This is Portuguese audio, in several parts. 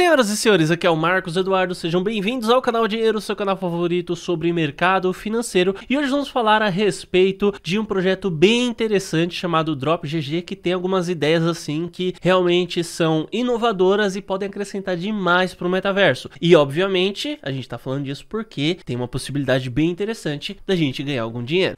Senhoras e senhores, aqui é o Marcos Eduardo, sejam bem-vindos ao canal Dinheiro, seu canal favorito sobre mercado financeiro. E hoje vamos falar a respeito de um projeto bem interessante chamado Drop GG, que tem algumas ideias assim que realmente são inovadoras e podem acrescentar demais para o metaverso. E obviamente, a gente está falando disso porque tem uma possibilidade bem interessante da gente ganhar algum dinheiro.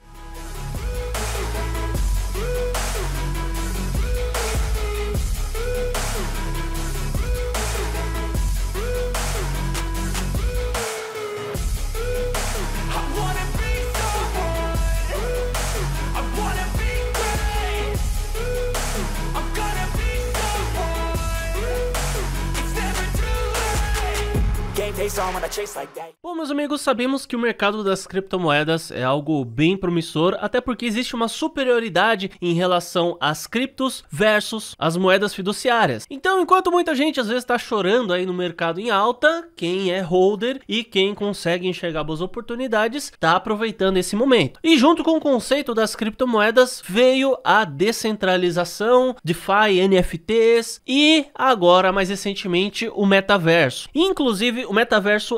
Bom, meus amigos, sabemos que o mercado das criptomoedas é algo bem promissor, até porque existe uma superioridade em relação às criptos versus as moedas fiduciárias. Então, enquanto muita gente às vezes está chorando aí no mercado em alta, quem é holder e quem consegue enxergar boas oportunidades está aproveitando esse momento. E junto com o conceito das criptomoedas veio a descentralização, DeFi, NFTs e agora mais recentemente o metaverso. Inclusive, o metaverso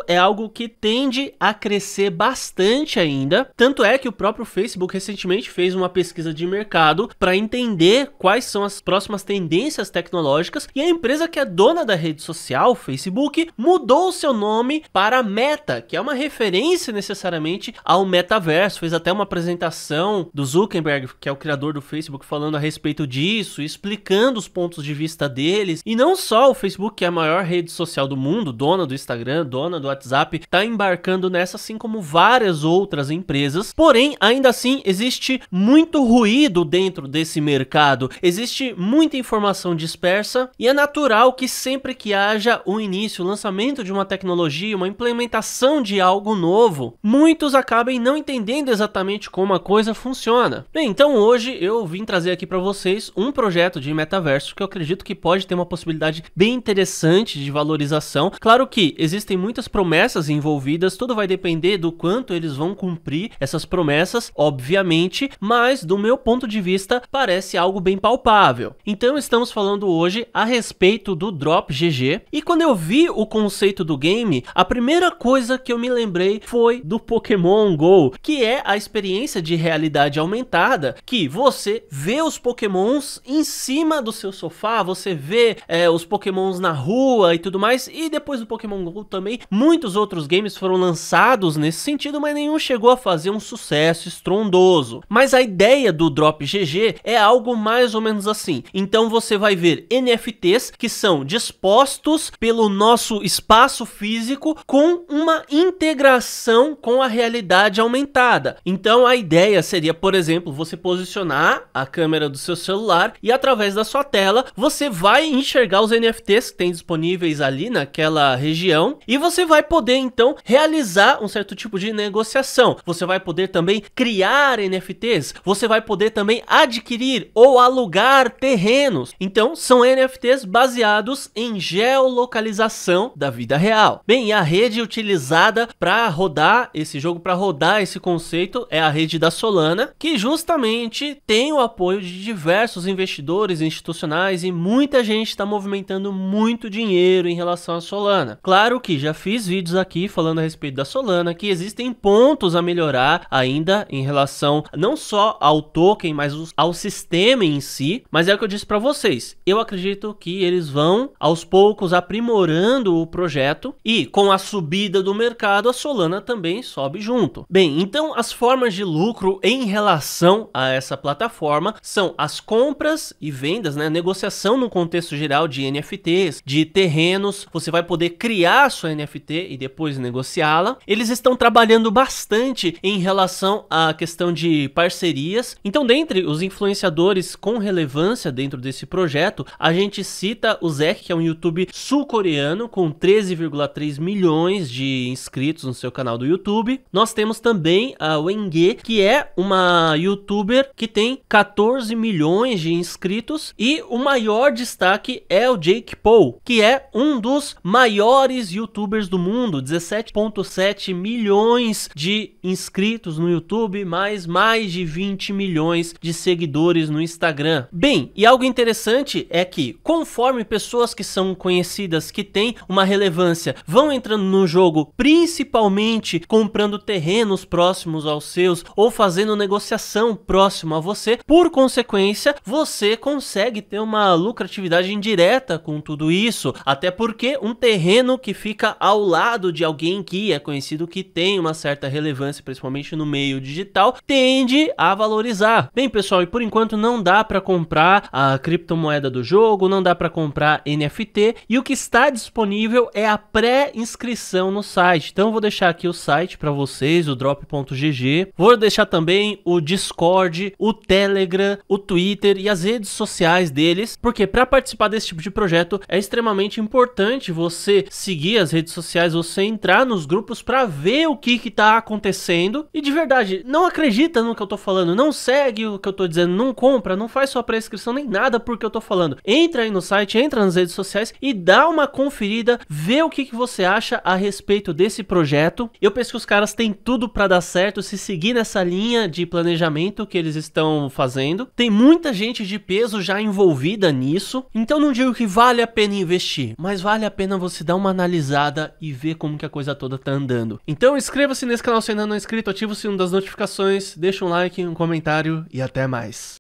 é algo que tende a crescer bastante ainda. Tanto é que o próprio Facebook recentemente fez uma pesquisa de mercado para entender quais são as próximas tendências tecnológicas e a empresa que é dona da rede social, Facebook, mudou o seu nome para Meta, que é uma referência necessariamente ao metaverso. Fez até uma apresentação do Zuckerberg, que é o criador do Facebook, falando a respeito disso, explicando os pontos de vista deles. E não só o Facebook, que é a maior rede social do mundo, dona do Instagram, dona do WhatsApp, está embarcando nessa, assim como várias outras empresas. Porém, ainda assim, existe muito ruído dentro desse mercado, existe muita informação dispersa e é natural que sempre que haja o início, o lançamento de uma tecnologia, uma implementação de algo novo, muitos acabem não entendendo exatamente como a coisa funciona. Bem, então hoje eu vim trazer aqui para vocês um projeto de metaverso que eu acredito que pode ter uma possibilidade bem interessante de valorização. Claro que existem muitas promessas envolvidas, tudo vai depender do quanto eles vão cumprir essas promessas, obviamente, mas do meu ponto de vista parece algo bem palpável. Então estamos falando hoje a respeito do Drop GG e quando eu vi o conceito do game, a primeira coisa que eu me lembrei foi do Pokémon Go, que é a experiência de realidade aumentada que você vê os Pokémons em cima do seu sofá, você vê é, os Pokémons na rua e tudo mais, e depois do Pokémon Go também, muitos outros games foram lançados nesse sentido, mas nenhum chegou a fazer um sucesso estrondoso. Mas a ideia do Drop GG é algo mais ou menos assim. Então você vai ver NFTs que são dispostos pelo nosso espaço físico com uma integração com a realidade aumentada. Então a ideia seria, por exemplo, você posicionar a câmera do seu celular e através da sua tela você vai enxergar os NFTs que tem disponíveis ali naquela região e você vai poder então realizar um certo tipo de negociação. Você vai poder também criar NFTs, você vai poder também adquirir ou alugar terrenos. Então são NFTs baseados em geolocalização da vida real. Bem, e a rede utilizada para rodar esse jogo, para rodar esse conceito, é a rede da Solana, que justamente tem o apoio de diversos investidores institucionais e muita gente está movimentando muito dinheiro em relação à Solana. Claro que já fiz vídeos aqui falando a respeito da Solana, que existem pontos a melhorar ainda em relação não só ao token, mas ao sistema em si. Mas é o que eu disse para vocês. Eu acredito que eles vão aos poucos aprimorando o projeto e com a subida do mercado a Solana também sobe junto. Bem, então as formas de lucro em relação a essa plataforma são as compras e vendas, né, negociação no contexto geral de NFTs, de terrenos. Você vai poder criar sua NFT e depois negociá-la. Eles estão trabalhando bastante em relação à questão de parcerias. Então, dentre os influenciadores com relevância dentro desse projeto, a gente cita o Zek, que é um YouTube sul-coreano com 13,3 milhões de inscritos no seu canal do YouTube. Nós temos também a Wenge, que é uma youtuber que tem 14 milhões de inscritos e o maior destaque é o Jake Paul, que é um dos maiores youtubers youtubers do mundo, 17.7 milhões de inscritos no YouTube, mais mais de 20 milhões de seguidores no Instagram. Bem, e algo interessante é que conforme pessoas que são conhecidas, que têm uma relevância, vão entrando no jogo, principalmente comprando terrenos próximos aos seus ou fazendo negociação próximo a você, por consequência, você consegue ter uma lucratividade indireta com tudo isso, até porque um terreno que fica ao lado de alguém que é conhecido que tem uma certa relevância, principalmente no meio digital, tende a valorizar. Bem, pessoal, e por enquanto não dá para comprar a criptomoeda do jogo, não dá para comprar NFT, e o que está disponível é a pré-inscrição no site. Então vou deixar aqui o site para vocês, o drop.gg. Vou deixar também o Discord, o Telegram, o Twitter e as redes sociais deles, porque para participar desse tipo de projeto é extremamente importante você seguir as redes sociais, você entrar nos grupos para ver o que que tá acontecendo. E de verdade, não acredita no que eu tô falando, não segue o que eu tô dizendo, não compra, não faz sua pré-inscrição nem nada porque eu tô falando. Entra aí no site, entra nas redes sociais e dá uma conferida, vê o que que você acha a respeito desse projeto. Eu penso que os caras têm tudo para dar certo se seguir nessa linha de planejamento que eles estão fazendo. Tem muita gente de peso já envolvida nisso. Então não digo que vale a pena investir, mas vale a pena você dar uma analisada e ver como que a coisa toda tá andando. Então inscreva-se nesse canal se ainda não é inscrito, ativa o sino das notificações, deixa um like, um comentário e até mais.